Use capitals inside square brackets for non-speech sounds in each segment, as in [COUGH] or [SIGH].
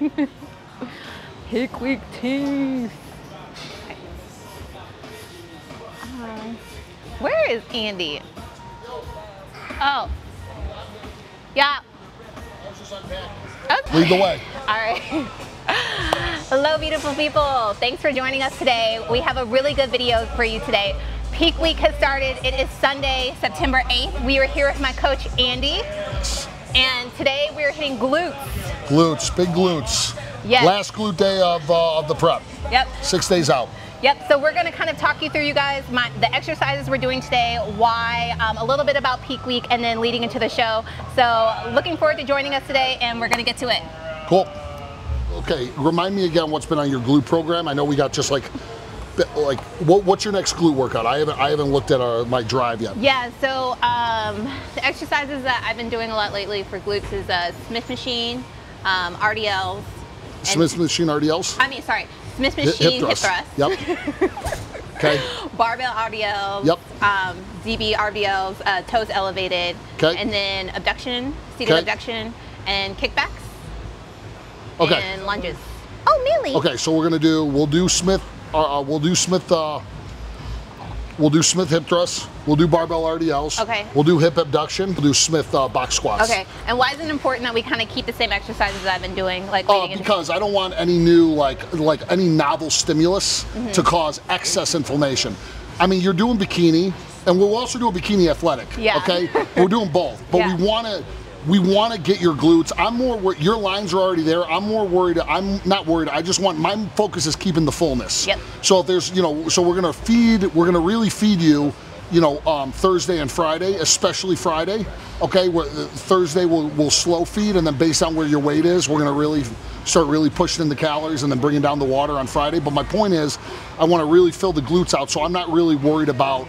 [LAUGHS] Hick week teeth. Um, where is Andy? Oh. Yeah. Okay. Lead the way. [LAUGHS] All right. [LAUGHS] Hello, beautiful people. Thanks for joining us today. We have a really good video for you today. Peak week has started. It is Sunday, September 8th. We are here with my coach, Andy. And today we are hitting glutes. Glutes, big glutes. Yes. Last glute day of, uh, of the prep. Yep. Six days out. Yep, so we're gonna kind of talk you through, you guys, my, the exercises we're doing today, why, um, a little bit about peak week, and then leading into the show. So looking forward to joining us today, and we're gonna get to it. Cool. Okay, remind me again what's been on your glute program. I know we got just like, like what, what's your next glute workout? I haven't I haven't looked at our, my drive yet. Yeah, so um, the exercises that I've been doing a lot lately for glutes is uh, Smith machine, um, RDLs. Smith machine RDLs. I mean, sorry, Smith machine Hip- machine hip thrust. Yep. [LAUGHS] okay. Barbell RDLs. Yep. Um, DB RDLs, uh, toes elevated. 'Kay. And then abduction, seated 'Kay. abduction, and kickbacks. Okay. And lunges. Oh, Millie. Okay, so we're gonna do we'll do Smith uh, uh, we'll do Smith uh, we'll do Smith hip thrusts. We'll do barbell RDLs. Okay. We'll do hip abduction. We'll do Smith uh, box squats. Okay. And why is it important that we kind of keep the same exercises I've been doing, like Uh, because I don't want any new like like any novel stimulus Mm-hmm. to cause excess inflammation. I mean, you're doing bikini, and we'll also do a bikini athletic. Yeah. Okay, [LAUGHS] we're doing both, but Yeah. we want to we want to get your glutes. I'm more wor- your lines are already there. I'm more worried. I'm not worried. I just want my focus is keeping the fullness. Yep. So if there's you know, so we're gonna feed. We're gonna really feed you. You know, um, Thursday and Friday, especially Friday. Okay, where, uh, Thursday we'll, we'll slow feed, and then based on where your weight is, we're gonna really start really pushing in the calories and then bringing down the water on Friday. But my point is, I want to really fill the glutes out, so I'm not really worried about.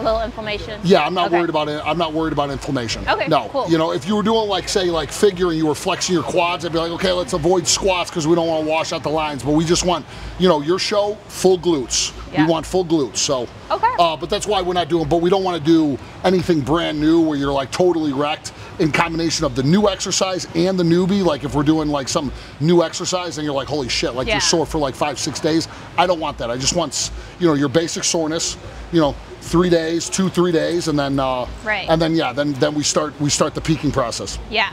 A little inflammation. Yeah, I'm not Okay. worried about it. I'm not worried about inflammation. Okay, No, cool. you know, if you were doing like say like figure and you were flexing your quads, I'd be like, okay, let's avoid squats because we don't want to wash out the lines. But we just want, you know, your show full glutes. Yeah. We want full glutes. So. Okay. Uh, but that's why we're not doing. But we don't want to do anything brand new where you're like totally wrecked in combination of the new exercise and the Neubie. Like if we're doing like some new exercise and you're like, holy shit, like Yeah. you're sore for like five, six days. I don't want that. I just want, you know, your basic soreness. You know, three days, two, three days, and then. Uh, Right. And then yeah, then then we start we start the peaking process. Yeah.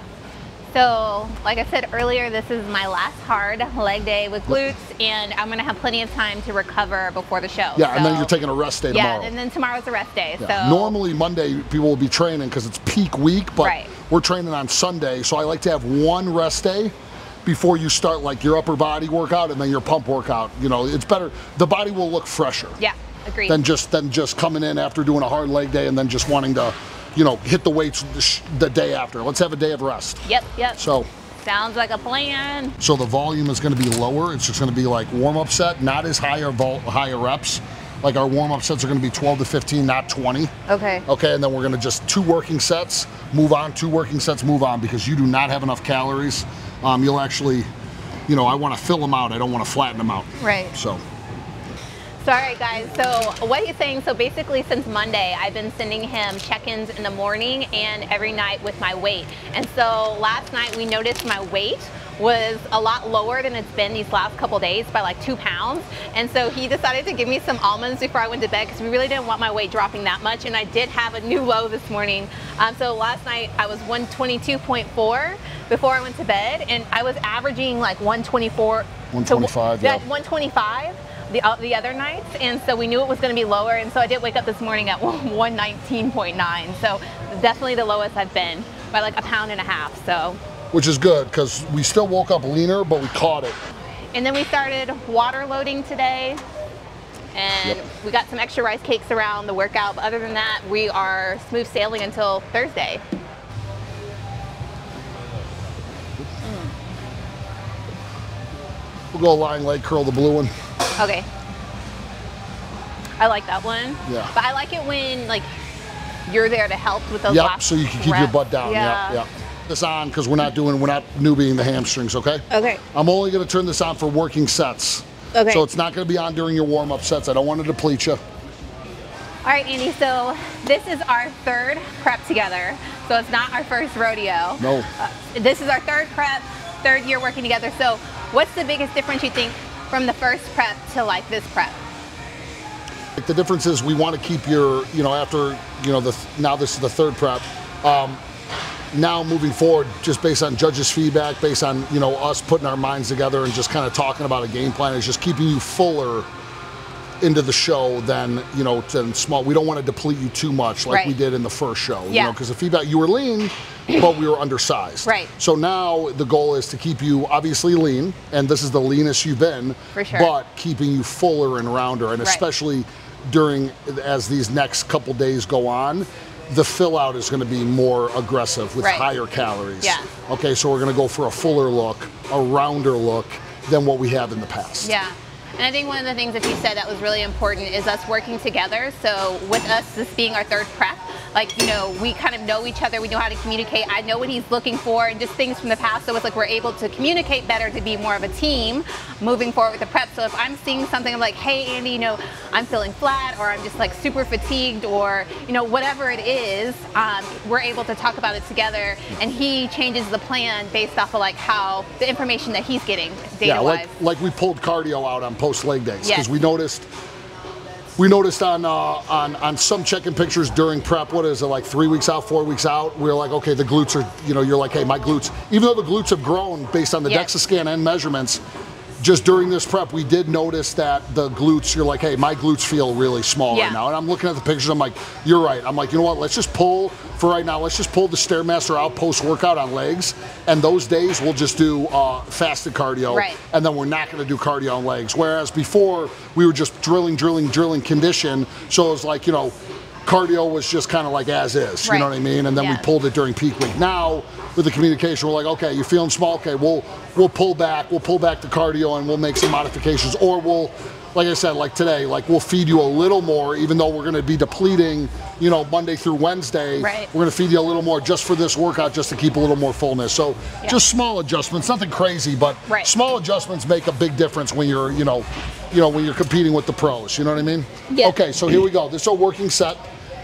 So, like I said earlier, this is my last hard leg day with glutes, and I'm gonna have plenty of time to recover before the show. Yeah, and then you're taking a rest day tomorrow. Yeah, and then tomorrow's a rest day. Yeah. So Normally Monday people will be training because it's peak week, but Right. We're training on Sunday, so I like to have one rest day before you start like your upper body workout and then your pump workout. You know, it's better. The body will look fresher yeah, agreed. than just than just coming in after doing a hard leg day and then just wanting to, you know, hit the weights the, day after. Let's have a day of rest. yep, yep. So. Sounds like a plan. So the volume is going to be lower. It's just going to be like warm up set, not as higher vol- higher reps. Like our warm up sets are going to be 12 to 15, not 20. Okay. Okay, and then we're gonna just two working sets, move on, two working sets, move on, because you do not have enough calories. Um, you'll actually, you know, I wanna fill them out, I don't wanna flatten them out. Right. So, So, all right, guys. So, what he's saying, so basically, since Monday, I've been sending him check ins in the morning and every night with my weight. And so, last night, we noticed my weight was a lot lower than it's been these last couple days by like two pounds. And so, he decided to give me some almonds before I went to bed because we really didn't want my weight dropping that much. And I did have a new low this morning. Um, so, last night, I was 122.4 before I went to bed, and I was averaging like 124. to 125, yeah. 125 the, uh, the other nights, and so we knew it was going to be lower, and so I did wake up this morning at [LAUGHS] 119.9. So definitely the lowest I've been by like a pound and a half. So, which is good, because we still woke up leaner, but we caught it. and then we started water loading today, and Yep. we got some extra rice cakes around the workout. But other than that, we are smooth sailing until Thursday. We'll go lying leg curl, the blue one. Okay. I like that one. Yeah. But I like it when like you're there to help with those Yep, so you can keep your butt down. Yeah. Yep, yep. This on, because we're not doing, we're not Neubieing the hamstrings, okay? Okay. I'm only gonna turn this on for working sets. Okay. So it's not gonna be on during your warm-up sets. I don't want to deplete you. All right, Andy, so this is our third prep together. So it's not our first rodeo. No. Uh, this is our third prep, third year working together. So what's the biggest difference you think from the first prep to like this prep? The difference is we want to keep your, you know, after, you know, the now this is the third prep. Um, now moving forward, just based on judges' feedback, based on you know us putting our minds together and just kind of talking about a game plan, is just keeping you fuller into the show than you know than small. We don't want to deplete you too much like Right. we did in the first show. You Yeah. know, because the feedback you were lean, but we were undersized. Right. So now the goal is to keep you obviously lean, and this is the leanest you've been. For sure. But keeping you fuller and rounder, and Right. especially during as these next couple days go on. The fill out is going to be more aggressive with Right. higher calories. Yeah. Okay, so we're going to go for a fuller look, a rounder look than what we have in the past. Yeah. And I think one of the things that you said that was really important is us working together. So with us, this being our third prep, like, you know, we kind of know each other. We know how to communicate. I know what he's looking for and just things from the past. So it's like we're able to communicate better to be more of a team moving forward with the prep. So if I'm seeing something, I'm like, hey, Andy, you know, I'm feeling flat or I'm just like super fatigued or, you know, whatever it is, um, we're able to talk about it together. And he changes the plan based off of like how the information that he's getting data Yeah, like like we pulled cardio out on post leg days because Yes. we noticed we noticed on uh, on on some check-in pictures during prep. What is it like three weeks out, four weeks out? We are like, okay, the glutes are you know you're like, hey, my glutes, even though the glutes have grown based on the Yeah. DEXA scan and measurements. Just during this prep, we did notice that the glutes, you're like, hey, my glutes feel really small Yeah. right now. And I'm looking at the pictures, I'm like, you're right. I'm like, you know what, let's just pull, for right now, let's just pull the Stairmaster out post workout on legs. And those days, we'll just do uh, fasted cardio. Right. And then we're not going to do cardio on legs. Whereas before, we were just drilling, drilling, drilling condition. So it was like, you know, cardio was just kind of like as is. You know what I mean? And then we pulled it during peak week. Now, with the communication, we're like, okay, you're feeling small. Okay, we'll we'll pull back. We'll pull back the cardio and we'll make some modifications, or we'll, like I said, like today, like we'll feed you a little more, even though we're going to be depleting, you know, Monday through Wednesday. Right. We're going to feed you a little more just for this workout, just to keep a little more fullness. So Yeah. just small adjustments, nothing crazy, but Right. small adjustments make a big difference when you're, you know, you know, when you're competing with the pros. You know what I mean? Yeah. Okay, so here we go. This is our working set.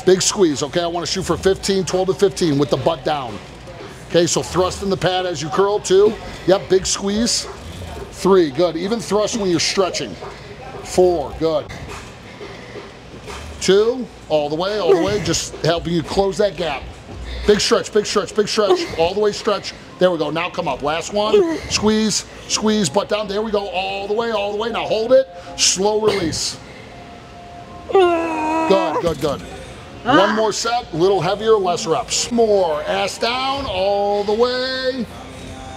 Big squeeze. Okay, I want to shoot for 15, 12 to 15 with the butt down. Okay, so thrust in the pad as you curl, two. Yep, big squeeze. Three, good. Even thrust when you're stretching. Four, good. Two, all the way, all the way, just helping you close that gap. Big stretch, big stretch, big stretch, all the way stretch. There we go, now come up. Last one, squeeze, squeeze, butt down. There we go, all the way, all the way. Now hold it, slow release. Good, good, good. One ah. more set, little heavier, less reps. More, ass down, all the way.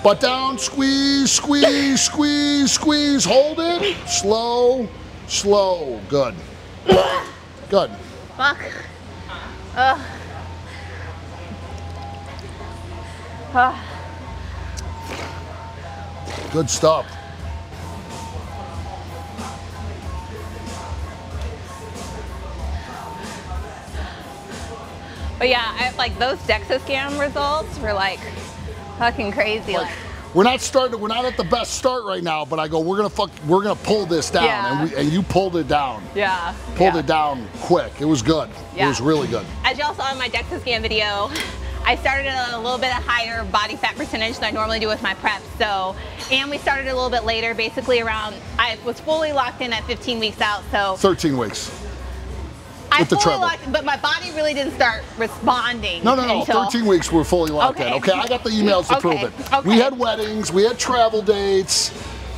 Butt down, squeeze, squeeze, squeeze, squeeze. Hold it, slow, slow. Good. Good. Fuck. Ugh. Ugh. Good stuff. But yeah, I, like those DEXA scan results were like fucking crazy. Like, Like, we're not starting. We're not at the best start right now, but I go. We're gonna fuck. We're gonna pull this down, Yeah. and we and you pulled it down. yeah. Pulled yeah. it down quick. It was good. Yeah. It was really good. As y'all saw in my DEXA scan video, I started at a little bit of higher body fat percentage than I normally do with my prep. So, and we started a little bit later, basically around, I was fully locked in at 15 weeks out. So 13 weeks. I with the treble. locked, but my body really didn't start responding. No, no, no. until, 13 weeks we're fully locked in. Okay. Okay, I got the emails to Okay, prove it. okay. We had weddings, we had travel dates.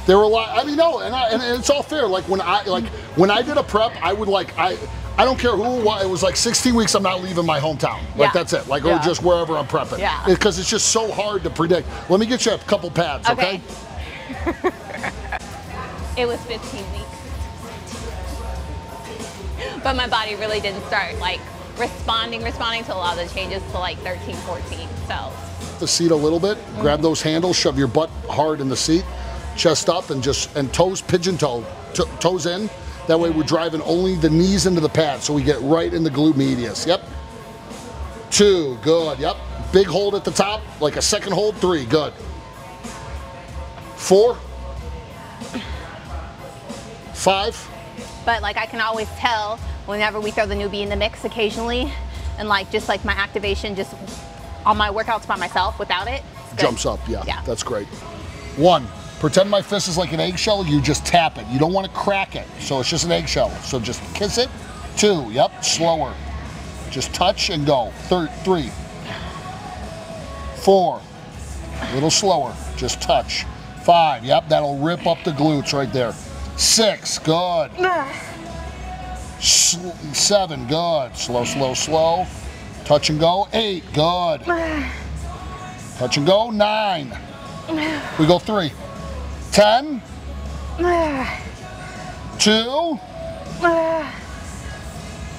There were a lot. I mean, no, and, I, and it's all fair. Like when I like when I did a prep, I would like I. I don't care who it was. It was like 16 weeks. I'm not leaving my hometown. Like Yeah. that's it. Like Yeah. or just wherever I'm prepping. Yeah. Because it's just so hard to predict. Let me get you a couple pads. Okay. Okay. [LAUGHS] It was 15 weeks. But my body really didn't start like responding, responding to a lot of the changes to like 13, 14. So the seat a little bit. Grab those handles. Shove your butt hard in the seat. Chest up and just and toes pigeon toe, to, toes in. That way we're driving only the knees into the pad, so we get right in the glute medius. Yep. Two, good. Yep. Big hold at the top, like a second hold. Three, good. Four. Five. but like I can always tell whenever we throw the Neubie in the mix occasionally and like just like my activation just on my workouts by myself without it. Jumps up, yeah. Yeah. That's great. One, pretend my fist is like an eggshell, you just tap it. You don't want to crack it, so it's just an eggshell. So just kiss it. Two, yep, slower. Just touch and go. Third, three, four, a little slower, just touch. Five, yep, that'll rip up the glutes right there. Six, good. Seven, good. Slow, slow, slow. Touch and go. Eight, good. Touch and go. Nine. We go three. Ten. Two.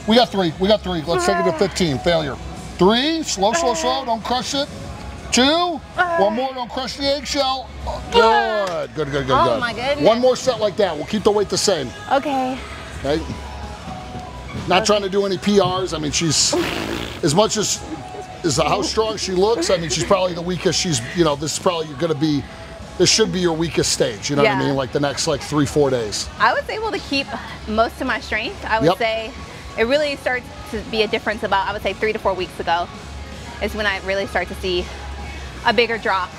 We got three. We got three. Let's take it to 15. Failure. Three. Slow, slow, slow. Don't crush it. Two. One more. Don't crush the eggshell. Good. Good, good, good, Oh, good. my goodness. One more set like that. We'll keep the weight the same. Okay. Okay. Not trying to do any PRs. I mean, she's as much as is how strong she looks. I mean, she's probably the weakest. She's you know this is probably going to be. This should be your weakest stage. You know what I mean? Like the next like three four days. I was able to keep most of my strength. I would Yep. say it really starts to be a difference about, I would say, three to four weeks ago is when I really start to see a bigger drop.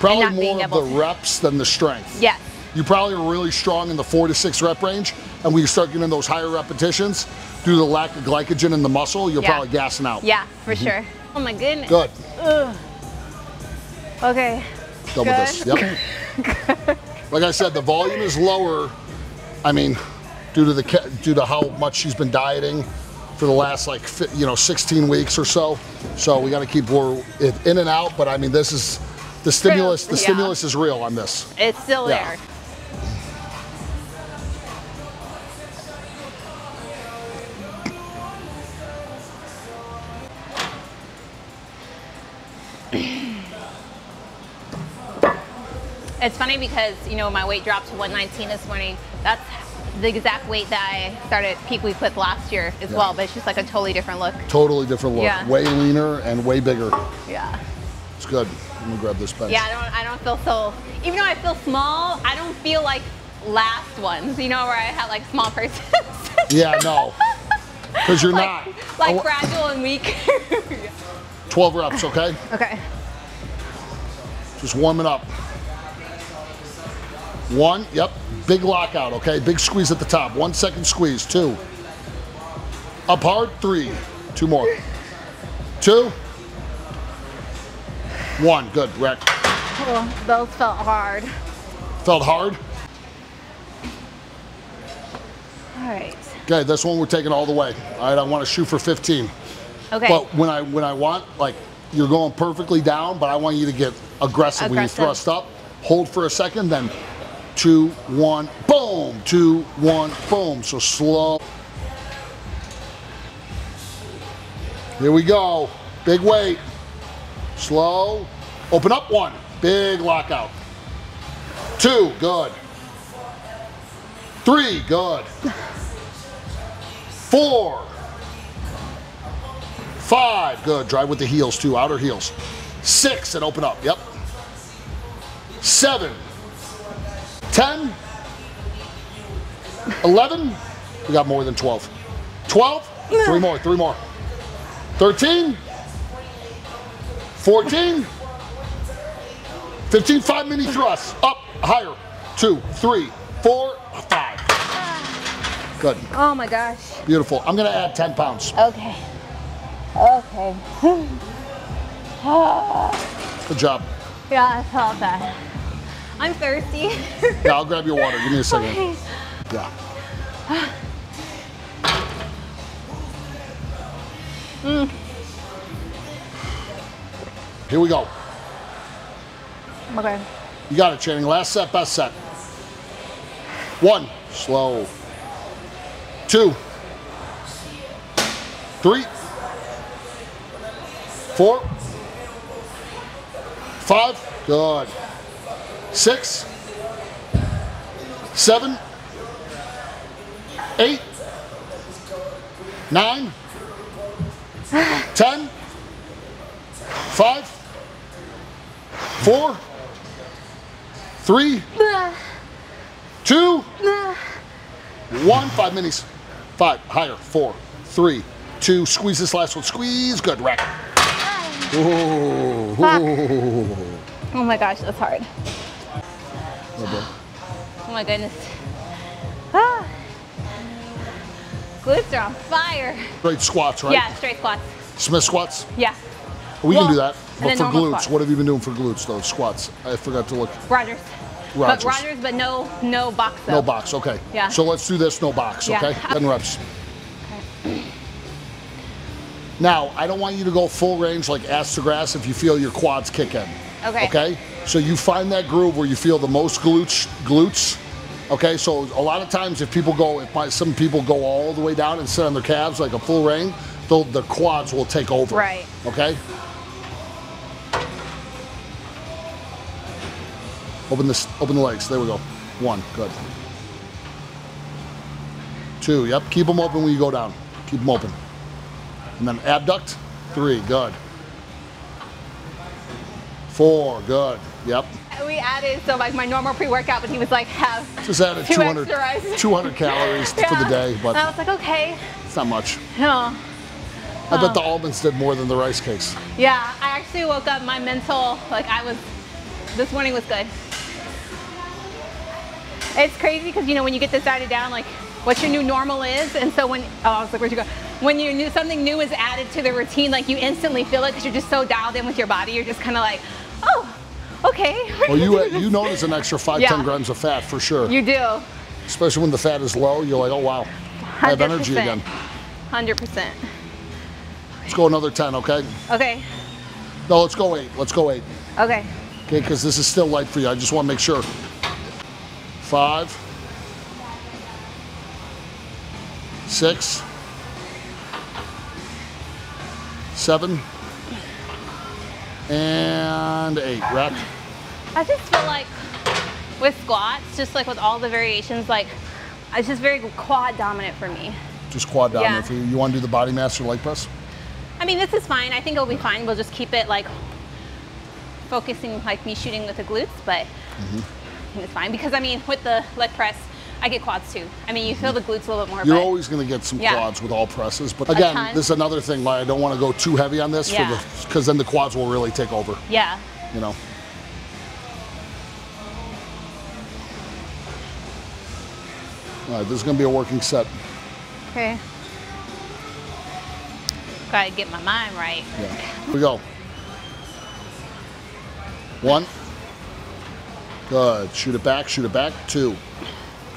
Probably more of the to- reps than the strength. Yes. You probably are really strong in the four to six rep range, and when you start getting those higher repetitions, due to the lack of glycogen in the muscle, you're Yeah. probably gassing out. Yeah, for mm-hmm. sure. Oh my goodness. Good. Okay. Done with this. Yep. [LAUGHS] like I said, the volume is lower. I mean, due to the due to how much she's been dieting for the last like you know 16 weeks or so. So we got to keep it in and out. But I mean, this is the stimulus. The Yeah. stimulus is real on this. It's still Yeah. there. It's funny because, you know, my weight dropped to 119 this morning. That's the exact weight that I started peak week with last year as Yeah. well, but it's just like a totally different look. Totally different look. Yeah. Way leaner and way bigger. Yeah. It's good. Let me grab this bench. Yeah, I don't I don't feel so even though I feel small, I don't feel like last ones, you know, where I had like small persons. [LAUGHS] Yeah, no. Because you're [LAUGHS] like, not. like Oh, fragile and weak. 12 reps, okay? [LAUGHS] okay. Just warming up. One, yep, big lockout, okay? Big squeeze at the top. One second squeeze, two. Up hard, three. Two more. Two. One, good, wreck. Oh, those felt hard. Felt hard? All right. Okay, this one we're taking all the way. All right, I want to shoot for 15. Okay. But when I when I want like you're going perfectly down, but I want you to get aggressive, when you thrust up. Hold for a second, then two, one, boom, two, one, boom. So slow. Here we go. Big weight. Slow. Open up one. Big lockout. Two, good. Three, good. Four. Five, good. Drive with the heels too, outer heels. Six and open up, yep. Seven. Ten. Eleven. We got more than 12. 12. Three more, three more. 13. 14. 15, five mini thrusts. Up, higher. Two, three, four, five. Good, oh my gosh. beautiful. I'm gonna add 10 pounds. Okay. Okay. [LAUGHS] Good job. Yeah, I felt that. I'm thirsty. [LAUGHS] Yeah, I'll grab your water. Give me a second. okay. Yeah. Mm. Here we go. Okay. You got it, Channing. Last set, best set. One, slow. Two. Three. Four. Five. Good. Six. Seven. Eight. Nine. Ten. Five. Four. Three. Two. One. Five minis. Five. Higher. Four. Three. Two. Squeeze this last one. Squeeze. Good. Rack. Ooh. Ooh. Oh my gosh, that's hard. Oh my goodness. Ah. Glutes are on fire. Great squats, right? Yeah, straight squats. Smith squats? Yeah. We Well, can do that. But for glutes, squats. what have you been doing for glutes, though? Squats. I forgot to look. Rogers. Rogers. But Rogers, but no no box though. No box, okay. Yeah. So let's do this, no box, Yeah. okay? 10 reps. Okay. Now, I don't want you to go full range like ass to grass if you feel your quads kick in. Okay. Okay? So you find that groove where you feel the most glutes, glutes. Okay, so a lot of times if people go, if my, some people go all the way down and sit on their calves like a full ring, the quads will take over. Right. Okay? Open this, open the legs. There we go. One, good. Two, yep. Keep them open when you go down. Keep them open. And then abduct. Three, good. Four, good. Yep. We added so like my normal pre-workout, but he was like have Just added Two 200, extra rices. [LAUGHS] 200 calories for the Yeah. day, And I but was like, okay. it's not much. No. I bet the almonds did more than the rice cakes. Yeah, I actually woke up my mental like I was this morning was good. It's crazy because you know when you get this decided down like what your new normal is, and so when oh I was like where'd you go? When you new something new is added to the routine, like you instantly feel it because you're just so dialed in with your body. You're just kind of like, oh, okay. [LAUGHS] Well, you uh, you notice an extra five, Yeah. 10 grams of fat for sure. you do. Especially when the fat is low, you're like, oh wow, I have energy again. Hundred percent. Let's go another 10, okay? Okay. No, let's go eight. Let's go eight. Okay. Okay, because this is still light for you. I just want to make sure. Five, six, seven, and eight. Rack. I just feel like with squats, just like with all the variations, like it's just very quad dominant for me. Just quad dominant Yeah. for you. You want to do the body mass or leg press? I mean, this is fine. I think it'll be fine. We'll just keep it like focusing like me shooting with the glutes, but. Mm-hmm. I think it's fine because I mean, with the leg press, I get quads too. I mean, you feel the glutes a little bit more. You're always going to get some Yeah. quads with all presses, but again, this is another thing why I don't want to go too heavy on this Yeah. for the because then the quads will really take over. yeah. You know. All right, this is going to be a working set. Okay. Gotta get my mind right. Yeah. Here we go. One. Good. Shoot it back, shoot it back. Two.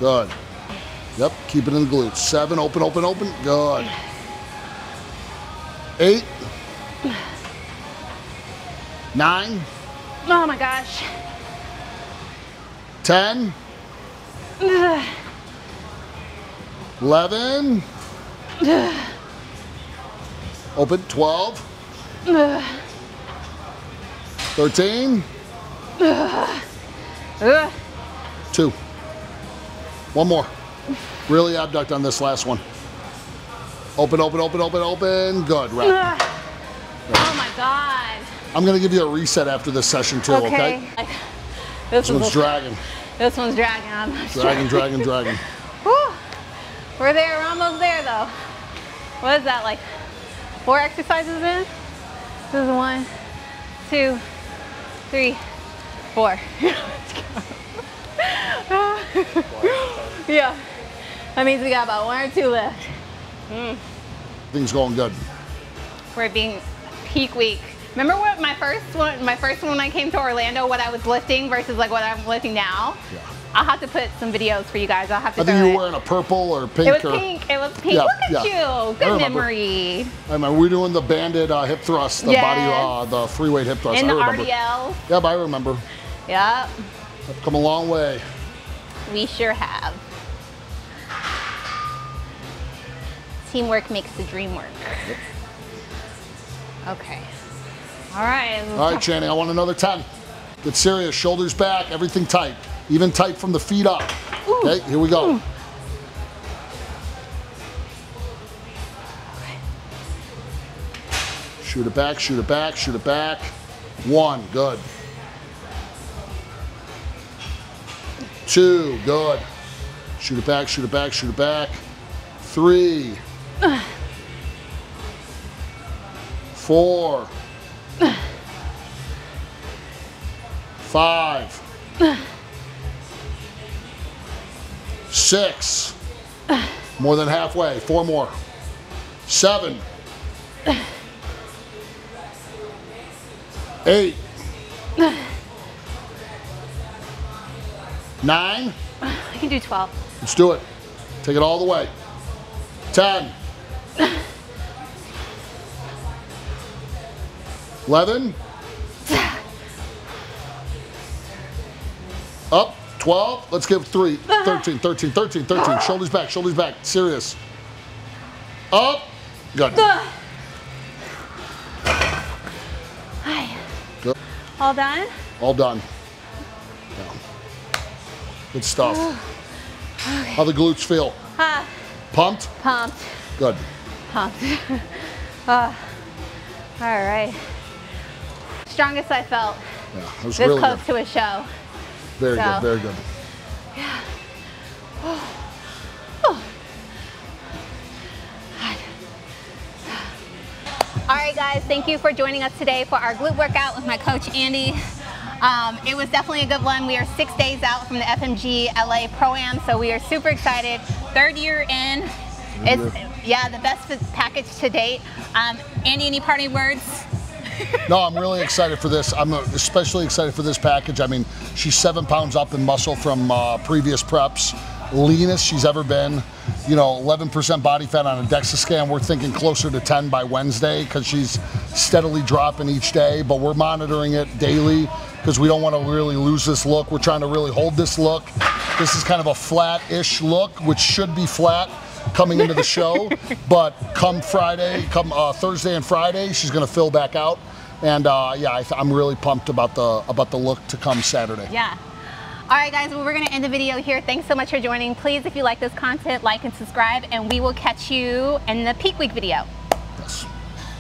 Good. Yep, keep it in the glutes. Seven, open, open, open. Good. Eight. Nine. Oh my gosh. Ten. Eleven. Open. Twelve. Thirteen. Ugh. Two. One more. Really abduct on this last one. Open, open, open, open, open. Good. Right. Oh my god. I'm gonna give you a reset after this session too. Okay. Like, this, This one's dragging, this one's dragging. I'm dragging, dragging, dragging. [LAUGHS] Whew. We're there. We're almost there though. What is that like? Four exercises in? This is one, two, three, four. [LAUGHS] [LAUGHS] yeah. That means we got about one or two left. Things going good. We're being peak week. Remember what my first one, my first one when I came to Orlando, what I was lifting versus like what I'm lifting now? Yeah. I'll have to put some videos for you guys. I'll have to I think you were it. wearing a purple or pink It was or. pink. It was pink. Yeah, Look at yeah. you. Good remember. memory. I remember we were doing the banded uh, hip thrust, the body, uh, the free weight hip thrust. And I the remember. RDL. Yep, I remember. Yep. I've come a long way. We sure have. Teamwork makes the dream work. Okay. All right. All right, Channing, I want another 10. Get serious, shoulders back, everything tight. Even tight from the feet up. Okay, here we go. Hmm. Shoot it back, shoot it back, shoot it back. One, good. Two, good. Shoot it back, shoot it back, shoot it back. Three. Four. five, six, more than halfway, four more, seven, eight, nine, I can do 12. let's do it. Take it all the way. 10, 11, up, 12, let's give three, 13, 13, 13, 13, shoulders back, shoulders back, serious. Up, good. Hi. Good. All done? All done. Yeah. Good stuff. How the glutes feel? Ah, Pumped? pumped, Good. Pumped. Ah, [LAUGHS] all right. Strongest I felt Yeah, that was this really close good. to a show. Very so- good, very good. Yeah. Oh. Oh. All right, guys, thank you for joining us today for our glute workout with my coach, Andy. Um, it was definitely a good one. We are six days out from the FMG LA Pro-Am, so we are super excited. Third year in. It's, yeah, the best package to date. Um, Andy, any parting words? [LAUGHS] No, I'm really excited for this. I'm especially excited for this package. I mean, she's seven pounds up in muscle from uh, previous preps, leanest she's ever been. You know, 11% body fat on a DEXA scan. We're thinking closer to 10 by Wednesday because she's steadily dropping each day. But we're monitoring it daily because we don't want to really lose this look. We're trying to really hold this look. This is kind of a flat-ish look, which should be flat coming into the show. but come Friday, come uh, Thursday and Friday, she's going to fill back out. And uh, yeah, I I'm really pumped about the about the look to come Saturday. Yeah. All right, guys, well, we're going to end the video here. Thanks so much for joining. Please, if you like this content, like and subscribe, and we will catch you in the peak week video.